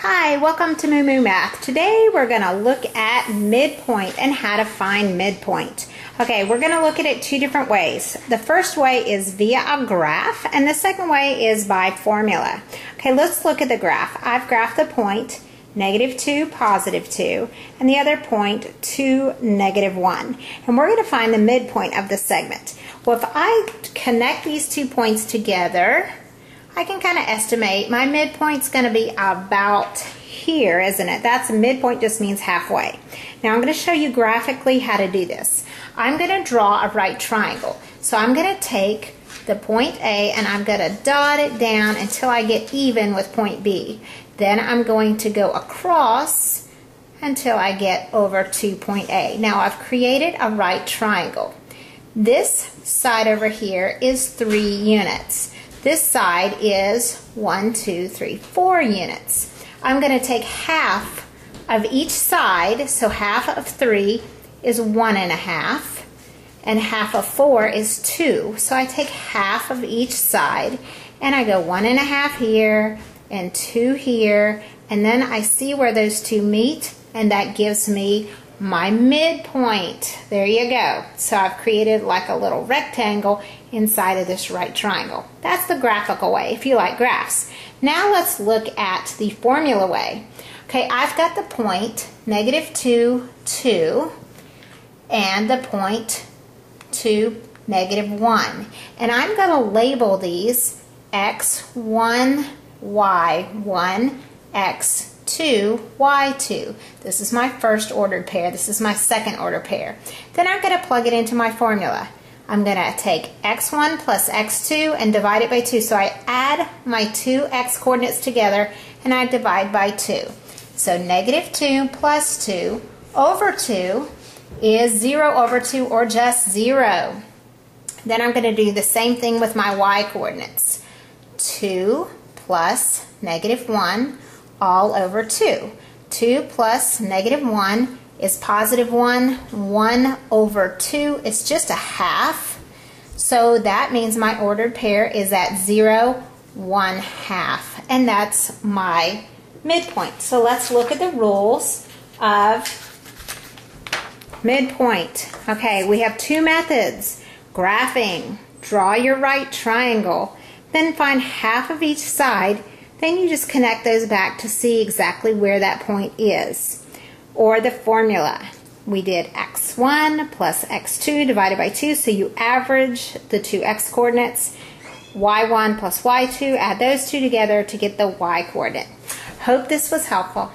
Hi, welcome to Moo Moo Math. Today we're going to look at midpoint and how to find midpoint. Okay, we're going to look at it two different ways. The first way is via a graph and the second way is by formula. Okay, let's look at the graph. I've graphed the point negative 2, positive 2, and the other point 2, negative 1. And we're going to find the midpoint of the segment. Well, if I connect these two points together, I can kind of estimate my midpoint's going to be about here, isn't it? That's a midpoint just means halfway. Now I'm going to show you graphically how to do this. I'm going to draw a right triangle. So I'm going to take the point A and I'm going to dot it down until I get even with point B. Then I'm going to go across until I get over to point A. Now I've created a right triangle. This side over here is three units. This side is one, two, three, four units. I'm going to take half of each side, so half of three is one and a half, and half of four is two. So I take half of each side, and I go one and a half here, and two here, and then I see where those two meet, and that gives me my midpoint. There you go. So I've created like a little rectangle inside of this right triangle. That's the graphical way, if you like graphs. Now let's look at the formula way. Okay, I've got the point negative 2, 2, and the point 2, negative 1. And I'm going to label these x1, y1, x 2, y2. This is my first ordered pair. This is my second order pair. Then I'm going to plug it into my formula. I'm going to take x1 plus x2 and divide it by 2. So I add my two x coordinates together and I divide by 2. So negative 2 plus 2 over 2 is 0 over 2 or just 0. Then I'm going to do the same thing with my y coordinates. 2 plus negative 1 all over 2. 2 plus negative 1 is positive 1. 1 over 2 is just a half. So that means my ordered pair is at 0, 1 half. And that's my midpoint. So let's look at the rules of midpoint. Okay, we have two methods. Graphing. Draw your right triangle. Then find half of each side then you just connect those back to see exactly where that point is. Or the formula. We did x1 plus x2 divided by 2, so you average the two x coordinates. y1 plus y2, add those two together to get the y coordinate. Hope this was helpful.